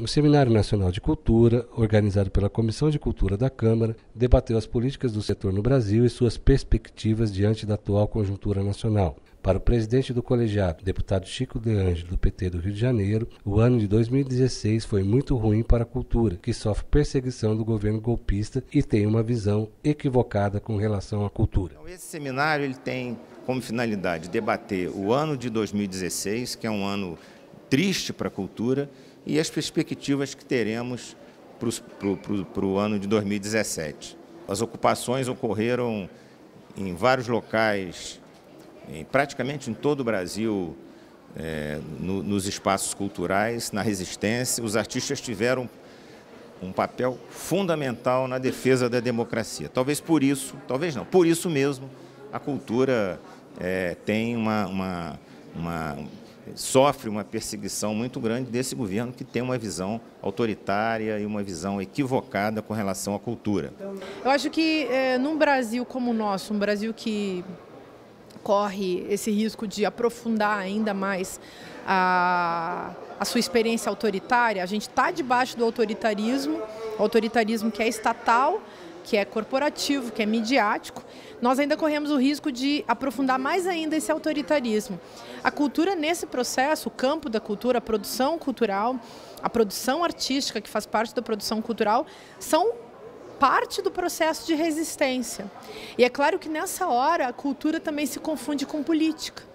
O Seminário Nacional de Cultura, organizado pela Comissão de Cultura da Câmara, debateu as políticas do setor no Brasil e suas perspectivas diante da atual conjuntura nacional. Para o presidente do colegiado, deputado Chico De Angelo, do PT do Rio de Janeiro, o ano de 2016 foi muito ruim para a cultura, que sofre perseguição do governo golpista e tem uma visão equivocada com relação à cultura. Então, esse seminário ele tem como finalidade debater o ano de 2016, que é um ano triste para a cultura, e as perspectivas que teremos para o ano de 2017. As ocupações ocorreram em vários locais, em, praticamente em todo o Brasil, é, no, nos espaços culturais, na resistência. Os artistas tiveram um papel fundamental na defesa da democracia. Talvez por isso, talvez não, por isso mesmo, a cultura é, tem uma, uma, uma sofre uma perseguição muito grande desse governo que tem uma visão autoritária e uma visão equivocada com relação à cultura. Eu acho que é, num Brasil como o nosso, um Brasil que corre esse risco de aprofundar ainda mais a, a sua experiência autoritária, a gente está debaixo do autoritarismo, autoritarismo que é estatal, que é corporativo, que é midiático, nós ainda corremos o risco de aprofundar mais ainda esse autoritarismo. A cultura, nesse processo, o campo da cultura, a produção cultural, a produção artística, que faz parte da produção cultural, são parte do processo de resistência. E é claro que nessa hora a cultura também se confunde com política.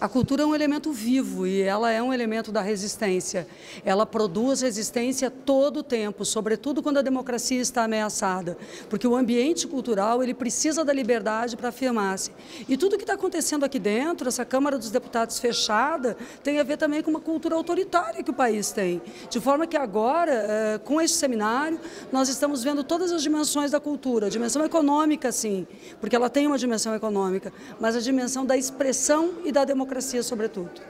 A cultura é um elemento vivo e ela é um elemento da resistência. Ela produz resistência todo o tempo, sobretudo quando a democracia está ameaçada, porque o ambiente cultural ele precisa da liberdade para afirmar-se. E tudo que está acontecendo aqui dentro, essa Câmara dos Deputados fechada, tem a ver também com uma cultura autoritária que o país tem. De forma que agora, eh, com este seminário, nós estamos vendo todas as dimensões da cultura, a dimensão econômica, sim, porque ela tem uma dimensão econômica, mas a dimensão da expressão da democracia, sobretudo.